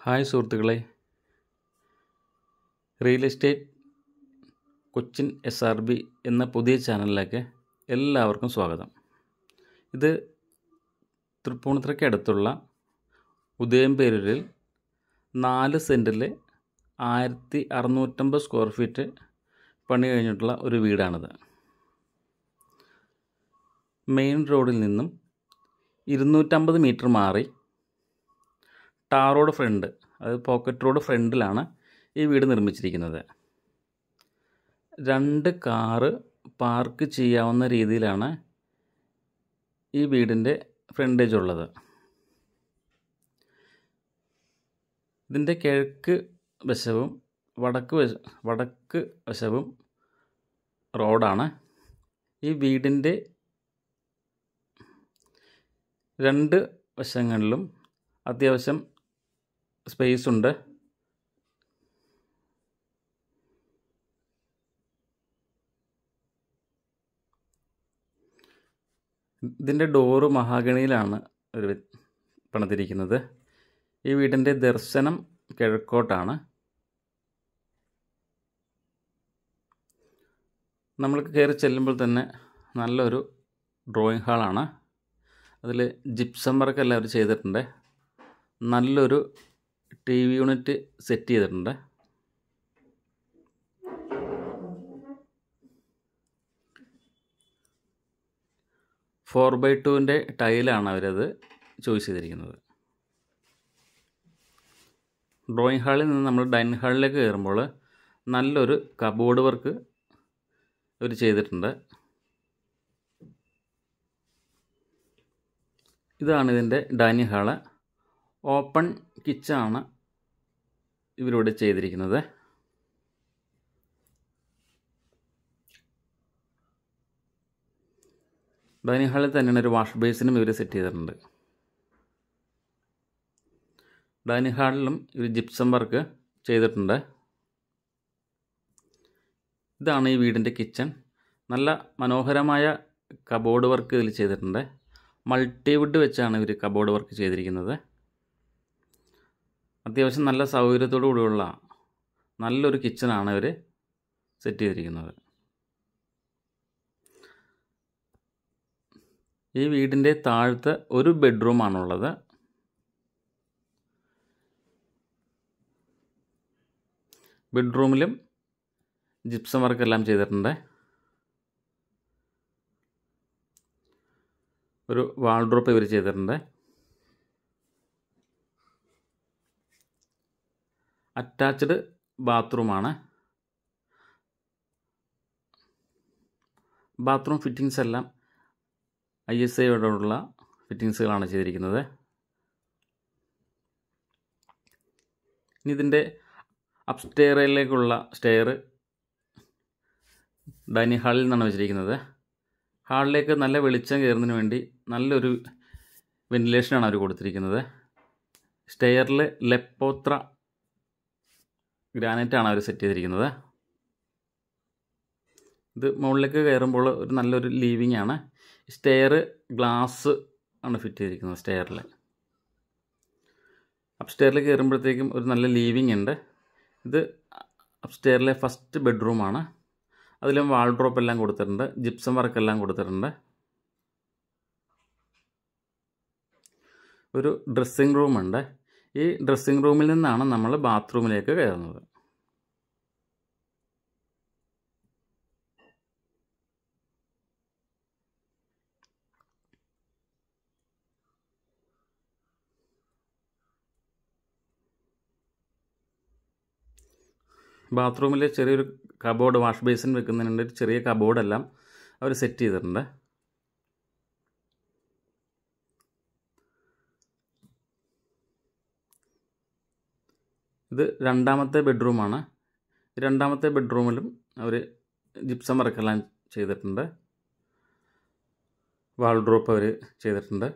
Hi സുഹൃത്തുക്കളെ. Real estate Cochin S R B എന്ന പുതിയ ചാനലിലേക്ക് എല്ലാവർക്കും സ്വാഗതം. ഇത് തൃപ്പൂണിത്തുറയ്ക്ക് അടുത്തുള്ള ഉദയംപേരൂരിൽ നാല് സെന്റിൽ ആയിരത്തി അറുന്നൂറ്റമ്പത് സ്ക്വയർ ഫീറ്റ് പണി കഴിഞ്ഞിട്ടുള്ള ഒരു വീടാണിത്. മെയിൻ റോഡിൽ നിന്നും ഇരുന്നൂറ്റമ്പത് മീറ്റർ മാറി ടാർ റോഡ് ഫ്രണ്ട് അതായത് പോക്കറ്റ് റോഡ് ഫ്രണ്ടിലാണ് ഈ വീട് നിർമ്മിച്ചിരിക്കുന്നത്. രണ്ട് കാറ് പാർക്ക് ചെയ്യാവുന്ന രീതിയിലാണ് ഈ വീടിന്റെ ഫ്രണ്ടേജ് ഉള്ളത്. ഇതിന്റെ കിഴക്ക് വശവും വടക്ക് വശ വടക്ക് വശവും റോഡാണ്. ഈ വീടിന്റെ രണ്ട് വശങ്ങളിലും അത്യാവശ്യം സ്പേസ് ഉണ്ട്. ഇതിന്റെ ഡോറ് മഹാഗണിയിലാണ് ഒരു പണിതിരിക്കുന്നത്. ഈ വീടിന്റെ ദർശനം കിഴക്കോട്ടാണ്. നമ്മൾ കയറി ചെല്ലുമ്പോൾ തന്നെ നല്ലൊരു ഡ്രോയിങ് ഹാളാണ് അതിൽ ജിപ്സം വർക്ക് എല്ലാവരും ചെയ്തിട്ടുണ്ട്. നല്ലൊരു ടി വി യൂണിറ്റ് സെറ്റ് ചെയ്തിട്ടുണ്ട്. ഫോർ ബൈ ടുവിന്റെ ടൈലാണ് അവരത് ചോയ്സ് ചെയ്തിരിക്കുന്നത്. ഡ്രോയിങ് ഹാളിൽ നിന്ന് നമ്മൾ ഡൈനിങ് ഹാളിലേക്ക് കയറുമ്പോൾ നല്ലൊരു കബോർഡ് വർക്ക് അവർ ചെയ്തിട്ടുണ്ട്. ഇതാണ് ഇതിന്റെ ഡൈനിങ് ഹാൾ. ഓപ്പൺ കിച്ചാണ് ഇവരിവിടെ ചെയ്തിരിക്കുന്നത്. ഡൈനിങ് ഹാളിൽ തന്നെയാണ് ഒരു വാഷ് ബേസിനും ഇവർ സെറ്റ് ചെയ്തിട്ടുണ്ട്. ഡൈനിങ് ഹാളിലും ഇവർ ജിപ്സം വർക്ക് ചെയ്തിട്ടുണ്ട്. ഇതാണ് ഈ വീടിന്റെ കിച്ചൺ. നല്ല മനോഹരമായ കബോർഡ് വർക്ക് ഇതിൽ ചെയ്തിട്ടുണ്ട്. മൾട്ടിവുഡ് വെച്ചാണ് ഇവർ കബോർഡ് വർക്ക് ചെയ്തിരിക്കുന്നത്. അത്യാവശ്യം നല്ല സൗകര്യത്തോടു കൂടിയുള്ള നല്ലൊരു കിച്ചണാണ് ഇവർ സെറ്റ് ചെയ്തിരിക്കുന്നത്. ഈ വീടിന്റെ താഴത്ത് ഒരു ബെഡ്റൂമാണുള്ളത് ബെഡ്റൂമിലും ജിപ്സം വർക്കെല്ലാം ചെയ്തിട്ടുണ്ട്. ഒരു വാൾഡ്രോപ്പ് ഇവർ ചെയ്തിട്ടുണ്ട്. അറ്റാച്ച്ഡ് ബാത്റൂമാണ്. ബാത്റൂം ഫിറ്റിങ്സ് എല്ലാം ഐ എസ് ഐയോടുള്ള ഫിറ്റിങ്സുകളാണ് ചെയ്തിരിക്കുന്നത്. ഇനി ഇതിന്റെ അപ്സ്റ്റെയറിലേക്കുള്ള സ്റ്റെയർ ഡൈനിങ് ഹാളിൽ നിന്നാണ് വെച്ചിരിക്കുന്നത്. ഹാളിലേക്ക് നല്ല വെളിച്ചം കയറുന്നതിന് വേണ്ടി നല്ലൊരു വെന്റിലേഷനാണ് അവർ കൊടുത്തിരിക്കുന്നത്. സ്റ്റെയറിൽ ലെപ്പോത്ര ഗ്രാനൈറ്റാണ് അവർ സെറ്റ് ചെയ്തിരിക്കുന്നത്. ഇത് മുകളിലേക്ക് കയറുമ്പോൾ ഒരു നല്ലൊരു ലീവിങ് ആണ്. സ്റ്റെയർ ഗ്ലാസ് ആണ് ഫിറ്റ് ചെയ്തിരിക്കുന്നത് സ്റ്റെയറിൽ അപ്സ്റ്റെയറിൽ കയറുമ്പോഴത്തേക്കും ഒരു നല്ല ലീവിങ് ഉണ്ട്. ഇത് അപ്സ്റ്റെയറിലെ ഫസ്റ്റ് ബെഡ്റൂമാണ് അതിലും വാൾഡ്രോപ്പ് എല്ലാം കൊടുത്തിട്ടുണ്ട്. ജിപ്സം വർക്ക് എല്ലാം കൊടുത്തിട്ടുണ്ട്. ഒരു ഡ്രസ്സിങ് റൂമുണ്ട് ഈ ഡ്രസ്സിംഗ് റൂമിൽ നിന്നാണ് നമ്മൾ ബാത്റൂമിലേക്ക് കയറുന്നത്. ബാത്റൂമിൽ ചെറിയൊരു കബോർഡ് വാഷ് ബേസിൻ വെക്കുന്നതിനുണ്ട്. ചെറിയ കബോർഡെല്ലാം അവർ സെറ്റ് ചെയ്തിട്ടുണ്ട്. ഇത് രണ്ടാമത്തെ ബെഡ്റൂമാണ്. രണ്ടാമത്തെ ബെഡ്റൂമിലും അവർ ജിപ്സം വർക്കെല്ലാം ചെയ്തിട്ടുണ്ട്. വാൾ ഡ്രോപ്പ് അവർ ചെയ്തിട്ടുണ്ട്.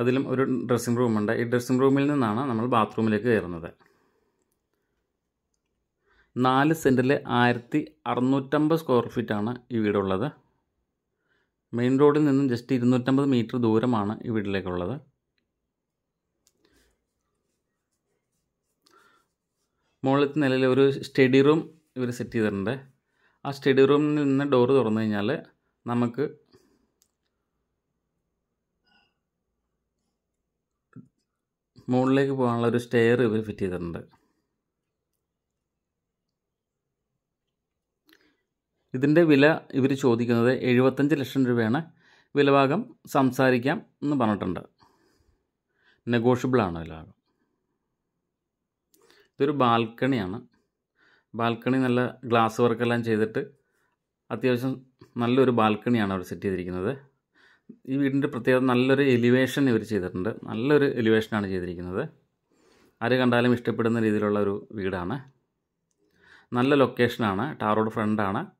അതിലും ഒരു ഡ്രസ്സിംഗ് റൂമുണ്ട്. ഈ ഡ്രസ്സിംഗ് റൂമിൽ നിന്നാണ് നമ്മൾ ബാത്റൂമിലേക്ക് കയറുന്നത്. നാല് സെന്റിൽ ആയിരത്തി അറുന്നൂറ്റമ്പത് സ്ക്വയർ ഫീറ്റാണ് ഈ വീടുള്ളത്. മെയിൻ റോഡിൽ നിന്നും ജസ്റ്റ് ഇരുന്നൂറ്റമ്പത് മീറ്റർ ദൂരമാണ് ഈ വീട്ടിലേക്കുള്ളത്. മുകളിലത്തെ നിലയിൽ ഒരു സ്റ്റഡി റൂം ഇവർ സെറ്റ് ചെയ്തിട്ടുണ്ട്. ആ സ്റ്റഡി റൂമിൽ നിന്ന് ഡോറ് തുറന്നു കഴിഞ്ഞാൽ നമുക്ക് മുകളിലേക്ക് പോകാനുള്ള ഒരു സ്റ്റെയർ ഇവർ ഫിറ്റ് ചെയ്തിട്ടുണ്ട്. ഇതിന്റെ വില ഇവർ ചോദിക്കുന്നത് എഴുപത്തഞ്ച് ലക്ഷം രൂപയാണ്. വിലഭാഗം സംസാരിക്കാം എന്ന് പറഞ്ഞിട്ടുണ്ട്. നെഗോഷ്യബിളാണ് വിലഭാഗം. ഇതൊരു ബാൽക്കണിയാണ്. ബാൽക്കണി നല്ല ഗ്ലാസ് വർക്കെല്ലാം ചെയ്തിട്ട് അത്യാവശ്യം നല്ലൊരു ബാൽക്കണിയാണ് അവർ സെറ്റ് ചെയ്തിരിക്കുന്നത്. ഈ വീടിന്റെ പ്രത്യേകത നല്ലൊരു എലിവേഷൻ ഇവർ ചെയ്തിട്ടുണ്ട്. നല്ലൊരു എലിവേഷനാണ് ചെയ്തിരിക്കുന്നത്. ആര് കണ്ടാലും ഇഷ്ടപ്പെടുന്ന രീതിയിലുള്ള ഒരു വീടാണ്. നല്ല ലൊക്കേഷനാണ്. ടാറോഡ് ഫ്രണ്ടാണ്.